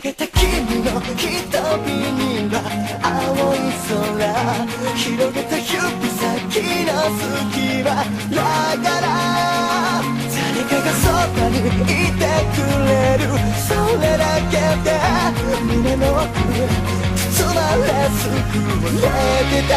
げた君の瞳には青い空広げた指先の隙間だから誰かがそばにいてくれるそれだけで胸の奥包まれ救われてた。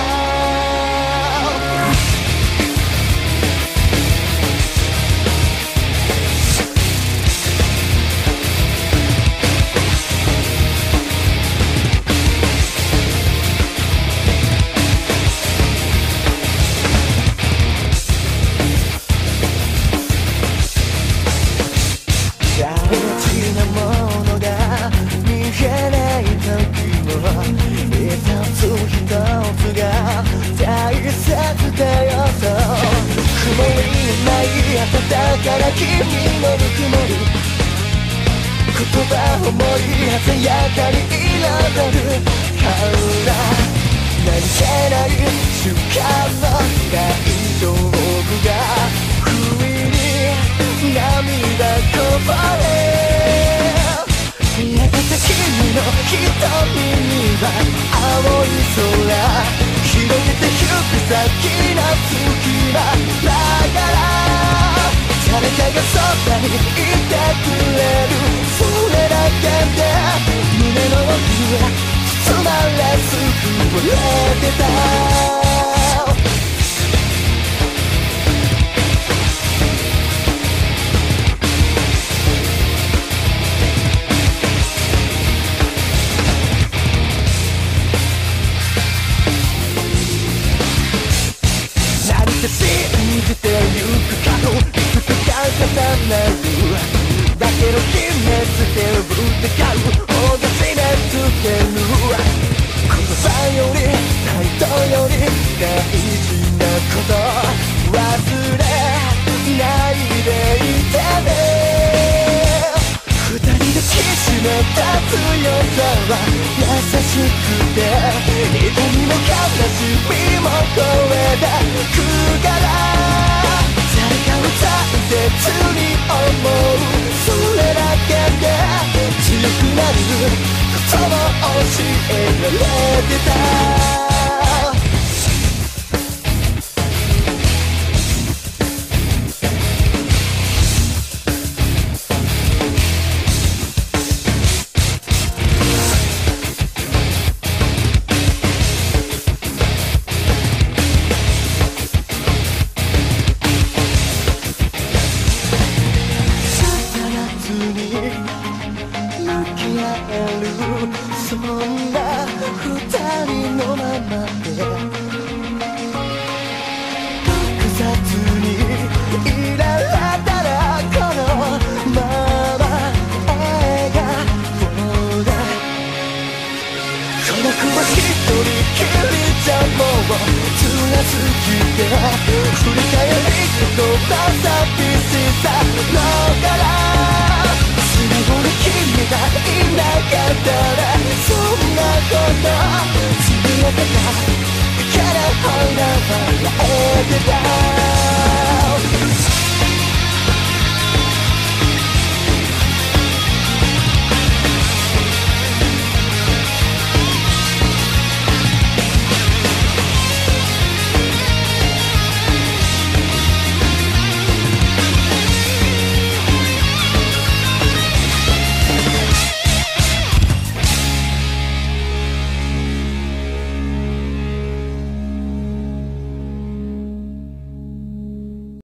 君のぬくもり言葉思い鮮やかに彩るから何気ない瞬間の大丈夫が不意に涙こぼれ見上げた。君の瞳には青い空広げてゆく先の隙間だから誰かがそばにいてくれるそれだけで胸の奥は包まれ救われてた信じるだけど決めつけるぶってかるおがちなつける言葉より態度より大事なこと忘れないでいてね。二人できしめた強さは優しくて痛みも悲しみも超えてくから切に思う。それだけで強くなる。ことを教えられてたるそんな二人のままで複雑にいられたらこのまま笑顔だ孤独は一人きりじゃもうらすぎて振り返り言葉寂しさのから君がた。